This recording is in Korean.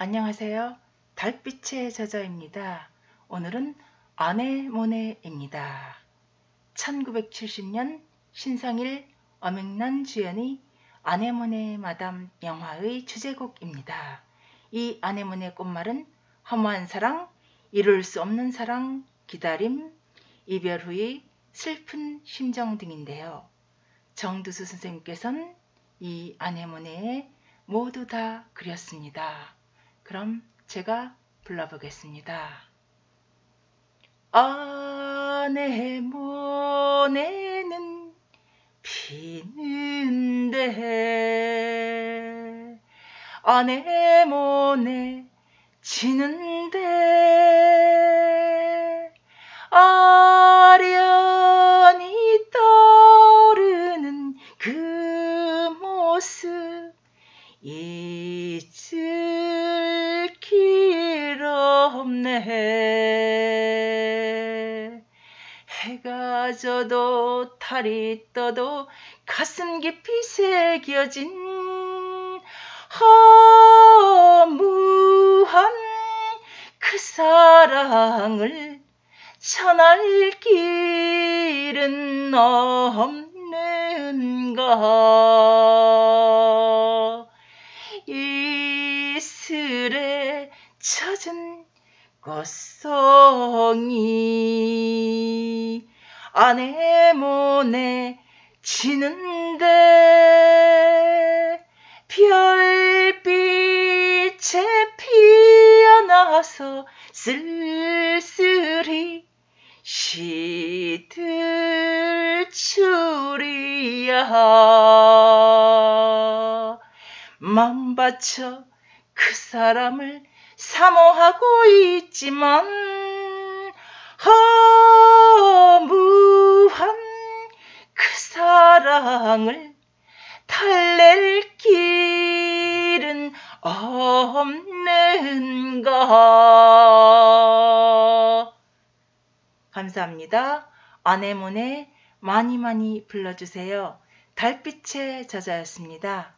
안녕하세요. 달빛의 저자입니다. 오늘은 아네모네입니다. 1970년 신성일 어맹란 주연의 아네모네 마담 영화의 주제곡입니다. 이 아네모네 꽃말은 허무한 사랑, 이룰 수 없는 사랑, 기다림, 이별 후의 슬픈 심정 등인데요. 정두수 선생님께서는 이 아네모네에 모두 다 그렸습니다. 그럼 제가 불러보겠습니다. 아네모네는 피는데 아네모네 지는데 해가 져도 달이 떠도 가슴 깊이 새겨진 허무한 그 사랑을 전할 길은 없는가? 이슬에 젖은 꽃송이 아내모네 지는데 별빛에 피어나서 쓸쓸히 시들 줄이야. 맘 바쳐 그 사람을 사모하고 있지만 허무한 그 사랑을 달랠 길은 없는가 감사합니다. 아내문에 많이 많이 불러주세요. 달빛의 저자였습니다.